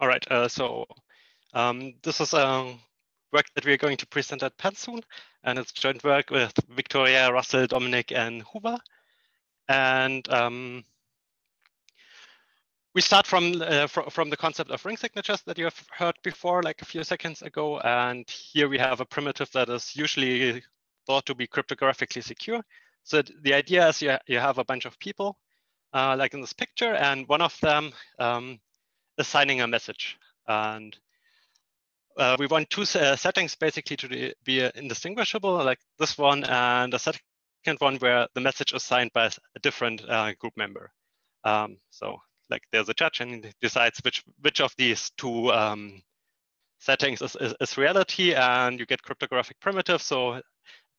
All right, uh, so um, this is um, work that we're going to present at PETS soon, and it's joint work with Viktoria, Russell, Dominique, and Hoover. And um, we start from, uh, fr from the concept of ring signatures that you have heard before, like a few seconds ago. And here we have a primitive that is usually thought to be cryptographically secure. So the idea is you, you have a bunch of people, uh, like in this picture, and one of them um, is signing a message. And uh, we want two uh, settings basically to be indistinguishable, like this one, and a second one where the message is signed by a different uh, group member. Um, so like there's a judge and he decides which which of these two um, settings is, is, is, reality, and you get cryptographic primitive. So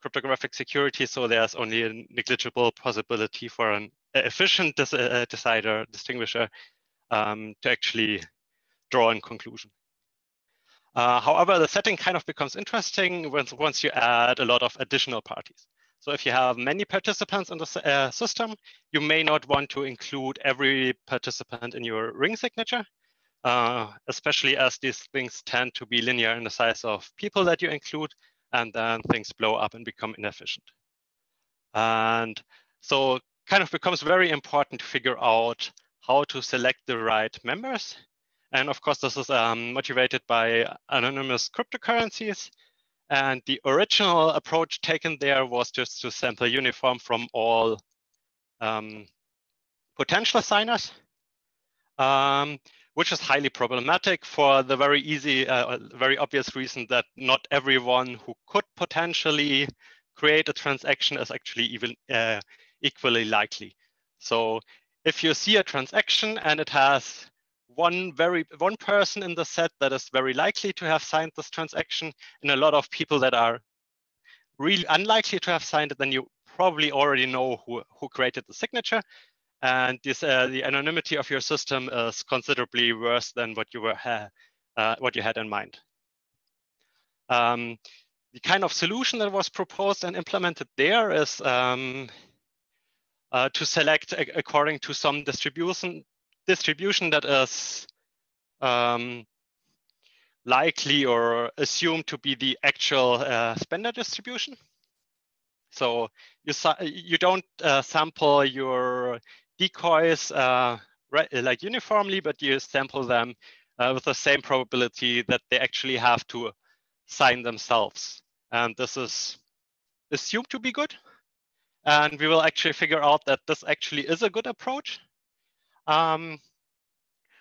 cryptographic security. So there's only a negligible possibility for an efficient dis uh, decider distinguisher um, to actually draw a conclusion. Uh, however, the setting kind of becomes interesting once, once you add a lot of additional parties. So if you have many participants in the uh, system, you may not want to include every participant in your ring signature, uh, especially as these things tend to be linear in the size of people that you include, and then things blow up and become inefficient. And so kind of becomes very important to figure out how to select the right members and of course, this is um, motivated by anonymous cryptocurrencies. And the original approach taken there was just to sample uniform from all um, potential signers, um, which is highly problematic for the very easy, uh, very obvious reason that not everyone who could potentially create a transaction is actually even uh, equally likely. So if you see a transaction and it has one very one person in the set that is very likely to have signed this transaction and a lot of people that are really unlikely to have signed it, then you probably already know who, who created the signature. And this, uh, the anonymity of your system is considerably worse than what you were uh, what you had in mind. Um, the kind of solution that was proposed and implemented there is um, uh, to select according to some distribution distribution that is um, likely or assumed to be the actual uh, spender distribution. So you you don't uh, sample your decoys uh, like uniformly, but you sample them uh, with the same probability that they actually have to sign themselves. And this is assumed to be good. And we will actually figure out that this actually is a good approach. Um,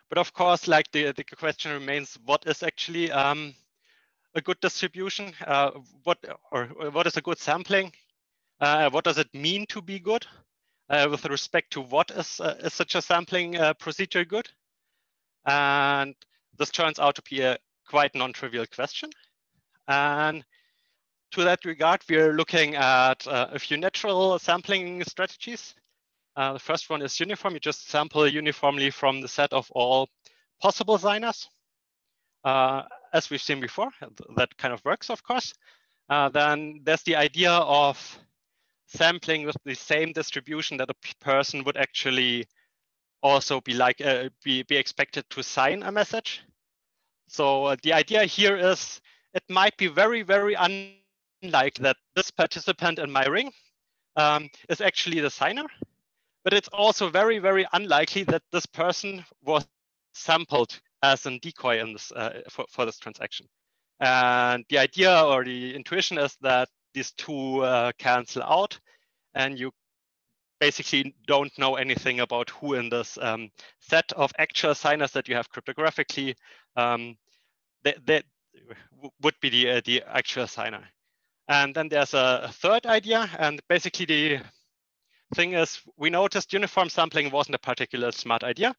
but of course, like the, the question remains, what is actually um, a good distribution? Uh, what or what is a good sampling? Uh, what does it mean to be good? Uh, with respect to what is, uh, is such a sampling uh, procedure good? And this turns out to be a quite non-trivial question. And to that regard, we're looking at uh, a few natural sampling strategies. Uh, the first one is uniform. You just sample uniformly from the set of all possible signers. Uh, as we've seen before, that kind of works, of course. Uh, then there's the idea of sampling with the same distribution that a person would actually also be like uh, be, be expected to sign a message. So uh, the idea here is it might be very, very unlikely that this participant in my ring um, is actually the signer but it's also very, very unlikely that this person was sampled as a decoy in this, uh, for, for this transaction. And the idea or the intuition is that these two uh, cancel out and you basically don't know anything about who in this um, set of actual signers that you have cryptographically um, that, that would be the, uh, the actual signer. And then there's a, third idea, and basically the thing is we noticed uniform sampling wasn't a particularly smart idea.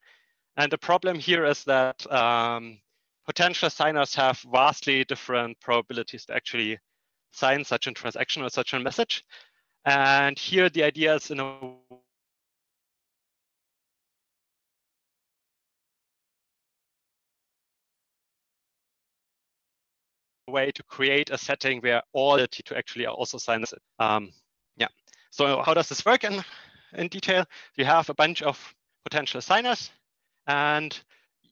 And the problem here is that um, potential signers have vastly different probabilities to actually sign such a transaction or such a message. And here the idea is in a way to create a setting where all the T2 actually also sign this. Um, so how does this work in, in detail? You have a bunch of potential signers and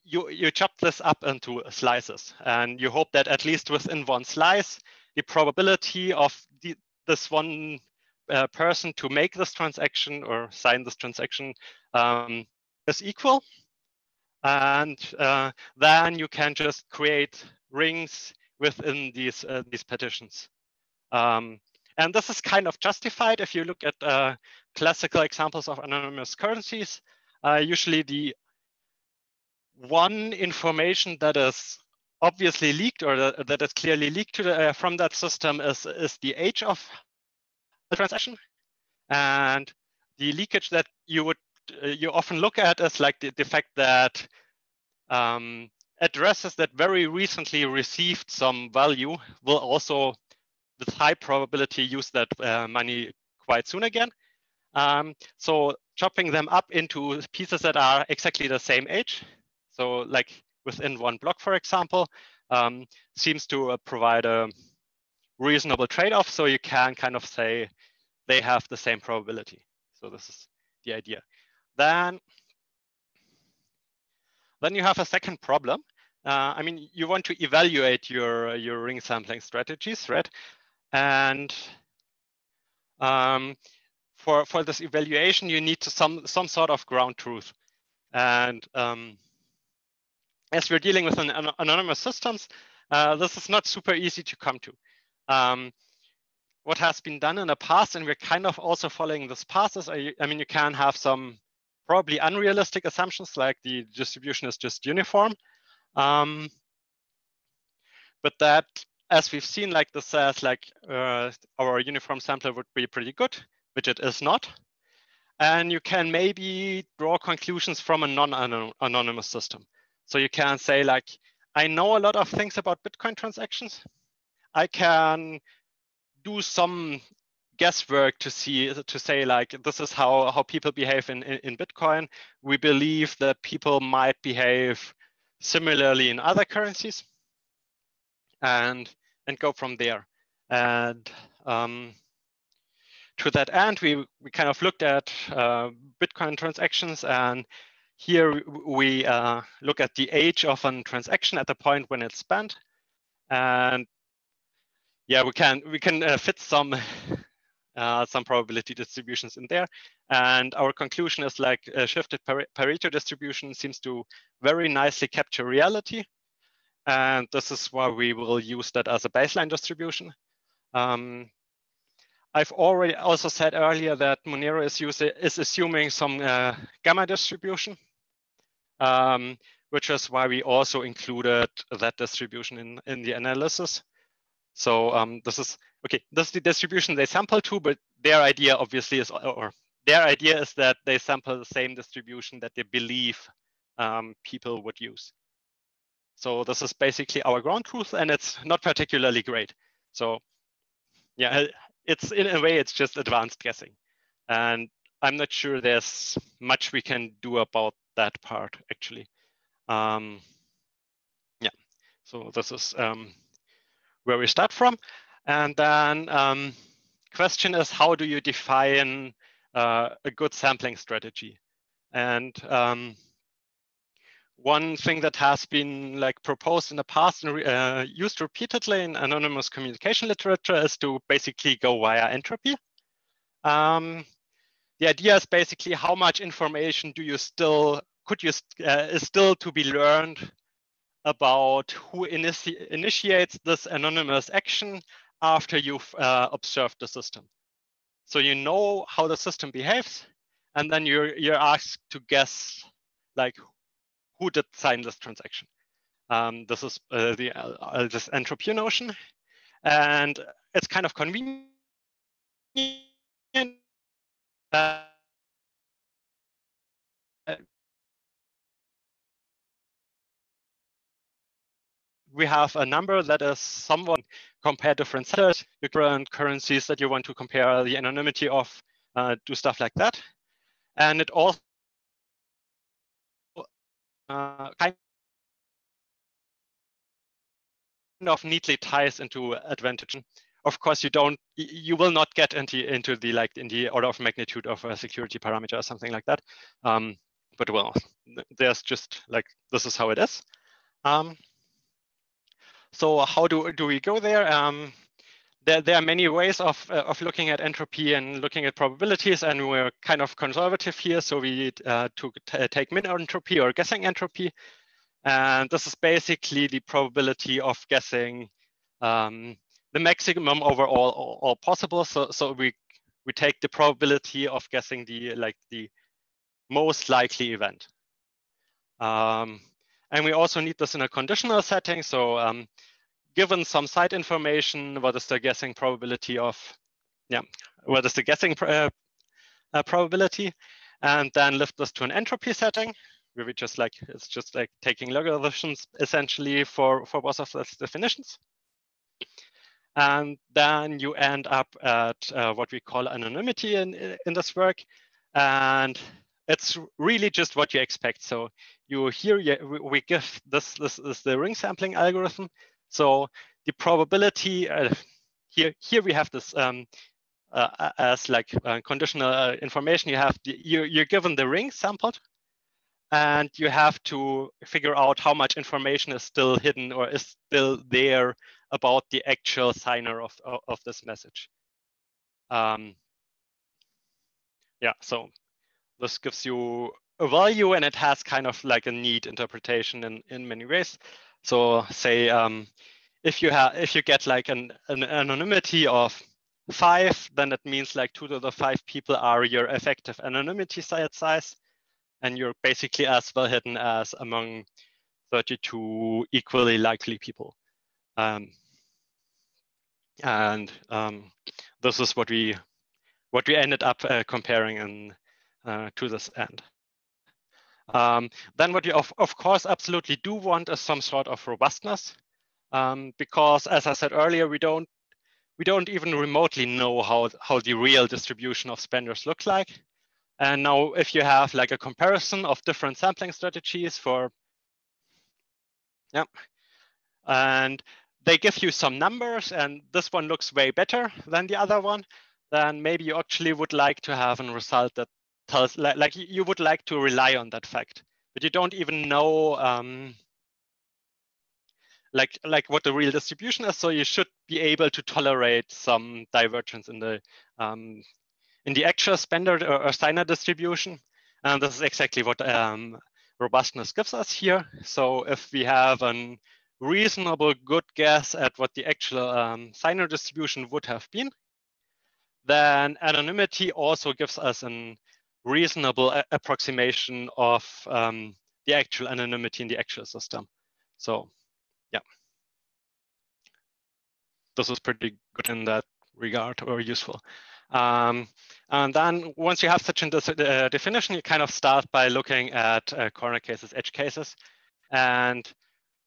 you, you chop this up into slices and you hope that at least within one slice, the probability of the, this one uh, person to make this transaction or sign this transaction um, is equal. And uh, then you can just create rings within these, uh, these partitions. Um, and this is kind of justified if you look at uh, classical examples of anonymous currencies. Uh, usually the one information that is obviously leaked or that, that is clearly leaked the, uh, from that system is, is the age of the transaction. And the leakage that you would uh, you often look at is like the, the fact that um, addresses that very recently received some value will also, with high probability, use that uh, money quite soon again. Um, so chopping them up into pieces that are exactly the same age, so like within one block, for example, um, seems to uh, provide a reasonable trade-off. So you can kind of say they have the same probability. So this is the idea. Then, then you have a second problem, uh, I mean, you want to evaluate your your ring sampling strategies, right? And um, for for this evaluation, you need to some some sort of ground truth. And um, as we're dealing with an, an anonymous systems, uh, this is not super easy to come to. Um, what has been done in the past, and we're kind of also following this path, is I, I mean, you can have some probably unrealistic assumptions like the distribution is just uniform. Um, but that, as we've seen, like this says, like uh, our uniform sampler would be pretty good, which it is not. And you can maybe draw conclusions from a non-anonymous system. So you can say like, I know a lot of things about Bitcoin transactions. I can do some guesswork to see to say like this is how how people behave in, in, in bitcoin we believe that people might behave similarly in other currencies and and go from there. And um, to that end, we, we kind of looked at uh, Bitcoin transactions and here we uh, look at the age of a transaction at the point when it's spent. And yeah, we can we can uh, fit some uh, some probability distributions in there. And our conclusion is like a shifted Pareto distribution seems to very nicely capture reality. And this is why we will use that as a baseline distribution. Um, I've already also said earlier that Monero is, using, is assuming some uh, gamma distribution, um, which is why we also included that distribution in, in the analysis. So um, this is okay, this is the distribution they sample to, but their idea obviously is, or their idea is that they sample the same distribution that they believe um, people would use. So this is basically our ground truth, and it's not particularly great. So yeah, it's in a way, it's just advanced guessing. And I'm not sure there's much we can do about that part actually. Um, yeah, so this is um, where we start from. And then um, question is, how do you define uh, a good sampling strategy? And um, one thing that has been like proposed in the past and uh, used repeatedly in anonymous communication literature is to basically go via entropy. Um, the idea is basically how much information do you still could you uh, is still to be learned about who initi initiates this anonymous action after you've uh, observed the system. So you know how the system behaves, and then you're you're asked to guess like who did sign this transaction. Um, this is uh, the uh, this entropy notion, and it's kind of convenient. Uh, we have a number that is somewhat compare different setters, different currencies that you want to compare the anonymity of, uh, do stuff like that. And it also uh, kind of neatly ties into advantage. Of course, you don't, you will not get into into the like in the order of magnitude of a security parameter or something like that. Um, but well, there's just like, this is how it is. Um, so how do, do we go there? Um, there, there are many ways of, uh, of looking at entropy and looking at probabilities, and we're kind of conservative here. So we uh, to take min entropy or guessing entropy. And this is basically the probability of guessing um, the maximum over all, all, all, possible. So, so we, we take the probability of guessing the, like the most likely event. Um, and we also need this in a conditional setting. So um, given some side information, what is the guessing probability of, yeah, what is the guessing uh, uh, probability? And then lift this to an entropy setting, where we just like, it's just like taking logarithms essentially for, for both of those definitions. And then you end up at uh, what we call anonymity in, in this work. And it's really just what you expect. So you here we give this this is the ring sampling algorithm. So the probability uh, here here we have this um, uh, as like uh, conditional uh, information. You have the, you you're given the ring sampled, and you have to figure out how much information is still hidden or is still there about the actual signer of of, of this message. Um, yeah, so this gives you a value and it has kind of like a neat interpretation in, in many ways. So say um, if you have if you get like an, an anonymity of five, then it means like two to the five people are your effective anonymity size, and you're basically as well hidden as among 32 equally likely people. Um, and um, this is what we what we ended up uh, comparing in to this end. Um, then what you of, of course absolutely do want is some sort of robustness, um, because as I said earlier, we don't we don't even remotely know how how the real distribution of spenders look like. And now if you have like a comparison of different sampling strategies for, yeah, and they give you some numbers and this one looks way better than the other one, then maybe you actually would like to have a result that like, like you would like to rely on that fact, but you don't even know um, like like what the real distribution is. So you should be able to tolerate some divergence in the um, in the actual spender or, or signer distribution. And this is exactly what um, robustness gives us here. So if we have a reasonable good guess at what the actual um, signer distribution would have been, then anonymity also gives us an reasonable approximation of um, the actual anonymity in the actual system. So yeah, this is pretty good in that regard or useful. Um, and then once you have such a uh, definition, you kind of start by looking at uh, corner cases, edge cases. And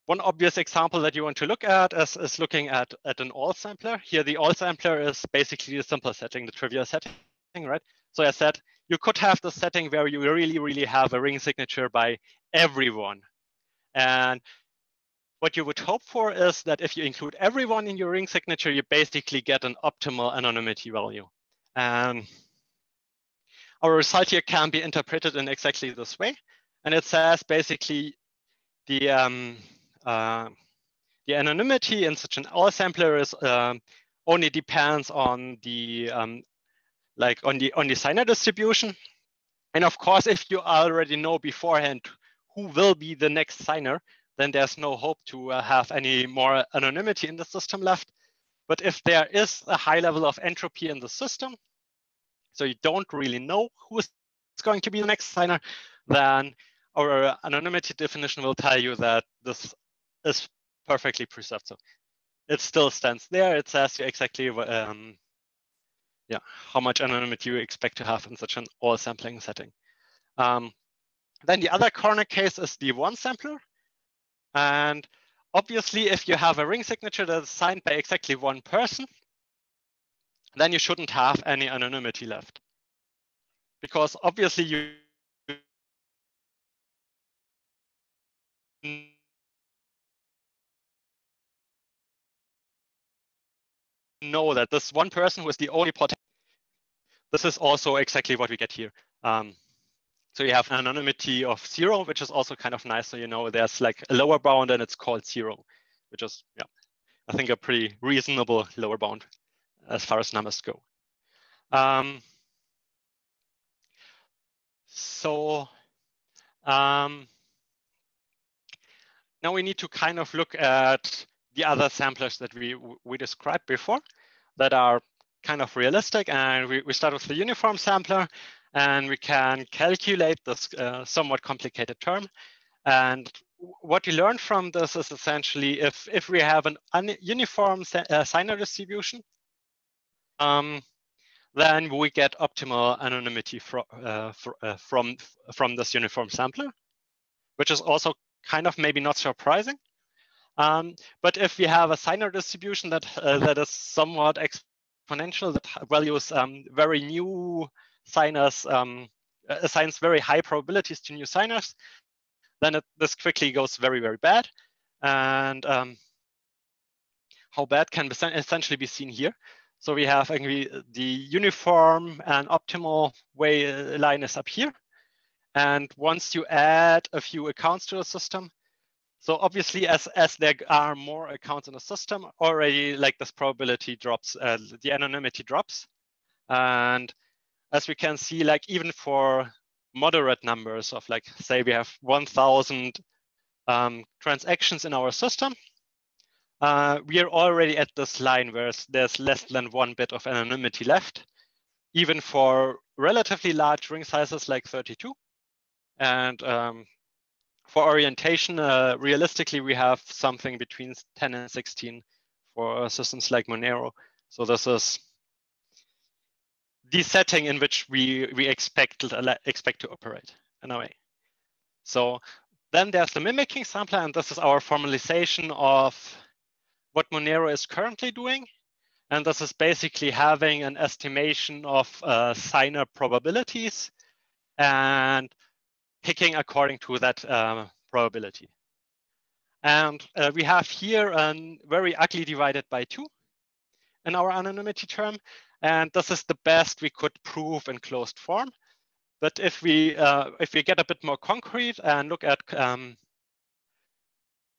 one obvious example that you want to look at is, is looking at, at an all sampler. Here, the all sampler is basically the simple setting, the trivial setting, right? So I said you could have the setting where you really, really have a ring signature by everyone. And what you would hope for is that if you include everyone in your ring signature, you basically get an optimal anonymity value. And our result here can be interpreted in exactly this way. And it says basically the, um, uh, the anonymity in such an all sampler is uh, only depends on the um, like on the on the signer distribution. And of course, if you already know beforehand who will be the next signer, then there's no hope to uh, have any more anonymity in the system left. But if there is a high level of entropy in the system, so you don't really know who is going to be the next signer, then our anonymity definition will tell you that this is perfectly preserved. So it still stands there. It says you exactly um, yeah, how much anonymity you expect to have in such an all sampling setting. Um, then the other corner case is the one sampler. And obviously, if you have a ring signature that is signed by exactly one person, then you shouldn't have any anonymity left. Because obviously you know that this one person who is the only potential. This is also exactly what we get here. Um, So you have an anonymity of zero, which is also kind of nice. So you know there's like a lower bound and it's called zero, which is yeah, I think a pretty reasonable lower bound as far as numbers go. Um, so um, now we need to kind of look at the other samplers that we we described before that are kind of realistic. And we, we start with the uniform sampler and we can calculate this uh, somewhat complicated term. And what we learn from this is essentially if, if we have an uniform uh, signer distribution, um, then we get optimal anonymity fro uh, fr uh, from, from this uniform sampler, which is also kind of maybe not surprising. Um, but if we have a signer distribution that uh, that is somewhat exponential, that values um, very new signers, um, assigns very high probabilities to new signers, then it, this quickly goes very, very bad. And um, how bad can essentially be seen here. So we have the uniform and optimal way uh, line is up here. And once you add a few accounts to the system, so obviously as, as there are more accounts in the system, already like this probability drops, uh, the anonymity drops. And as we can see, like even for moderate numbers of like, say we have 1000 um, transactions in our system, uh, we are already at this line where there's less than one bit of anonymity left, even for relatively large ring sizes like 32. And um, for orientation, uh, realistically, we have something between 10 and 16 for systems like Monero. So this is the setting in which we, we expect, expect to operate in a way. So then there's the mimicking sampler, and this is our formalization of what Monero is currently doing. And this is basically having an estimation of uh, signer probabilities and picking according to that uh, probability. And uh, we have here a very ugly divided by two in our anonymity term. And this is the best we could prove in closed form. But if we uh, if we get a bit more concrete and look at um,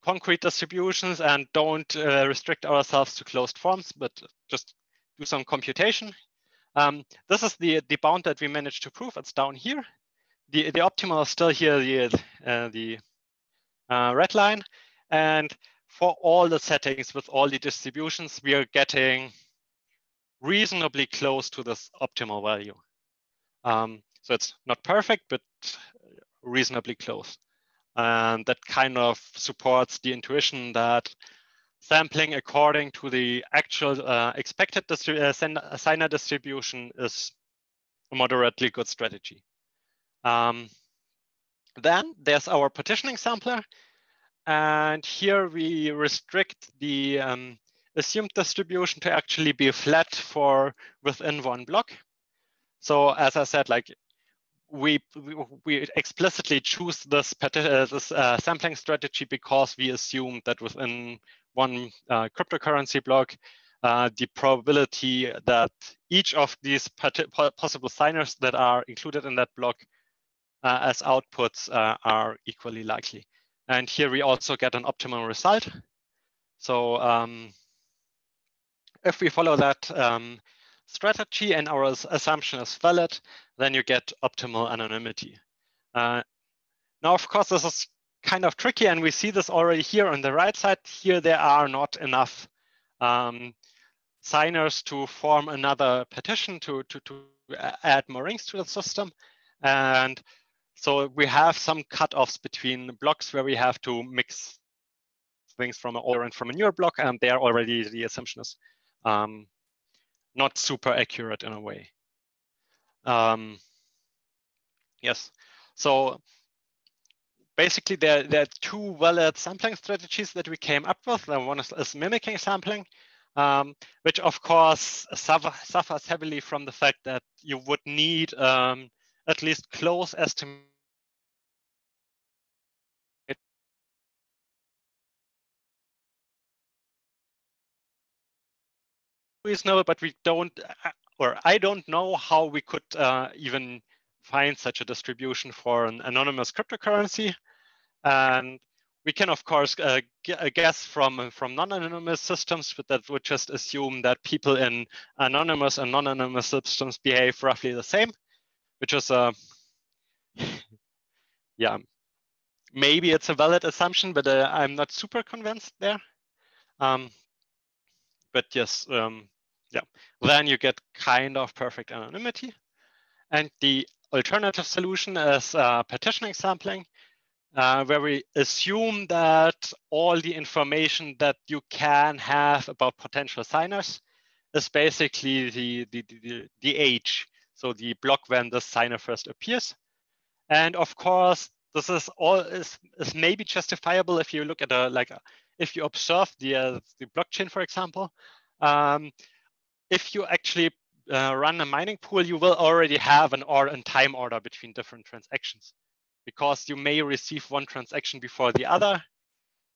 concrete distributions and don't uh, restrict ourselves to closed forms, but just do some computation, um, this is the the bound that we managed to prove. It's down here the, the optimal is still here, the, uh, the uh, red line. And for all the settings with all the distributions, we are getting reasonably close to this optimal value. Um, so it's not perfect, but reasonably close. And that kind of supports the intuition that sampling according to the actual uh, expected distri uh, signer distribution is a moderately good strategy. Um, then there's our partitioning sampler. And here we restrict the um, assumed distribution to actually be flat for within one block. So as I said, like we we explicitly choose this uh, this uh, sampling strategy because we assume that within one uh, cryptocurrency block, uh, the probability that each of these possible signers that are included in that block as outputs uh, are equally likely. And here we also get an optimal result. So um, if we follow that um, strategy and our assumption is valid, then you get optimal anonymity. Uh, now, of course, this is kind of tricky, and we see this already here on the right side. Here, there are not enough um, signers to form another partition to, to, to add more rings to the system. And so we have some cutoffs between blocks where we have to mix things from an older and from a newer block, and there already the assumption is um, not super accurate in a way. Um, yes, so basically there, there are two valid sampling strategies that we came up with. The one is, is mimicking sampling, um, which of course suffer, suffers heavily from the fact that you would need um, at least close estimate reasonable, but we don't, uh, or I don't know how we could uh, even find such a distribution for an anonymous cryptocurrency. And we can, of course, uh, uh guess from, from non-anonymous systems, but that would just assume that people in anonymous and non-anonymous systems behave roughly the same, which is a, yeah, maybe it's a valid assumption, but uh, I'm not super convinced there. Um, but yes, um, yeah, then you get kind of perfect anonymity. And the alternative solution is uh, partitioning sampling, uh, where we assume that all the information that you can have about potential signers is basically the, the, the, the age, so the block when the signer first appears. And of course, this is all is, is maybe justifiable if you look at a like a, if you observe the uh, the blockchain, for example. Um, if you actually uh, run a mining pool, you will already have an or and time order between different transactions because you may receive one transaction before the other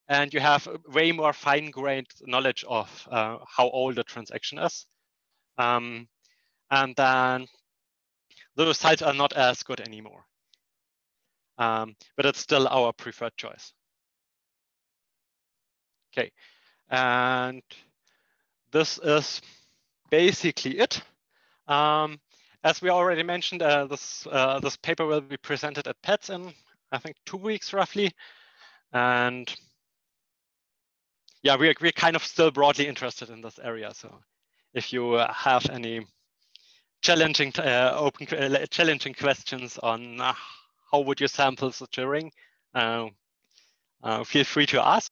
and you have way more fine-grained knowledge of uh, how old the transaction is. Um, and then the sites are not as good anymore. Um, but it's still our preferred choice. Okay, and this is basically it. Um, as we already mentioned, uh, this uh, this paper will be presented at PETS in I think two weeks roughly, and yeah, we're we're kind of still broadly interested in this area. So if you have any challenging uh, open uh, challenging questions on uh, how would you sample such a ring, feel free to ask.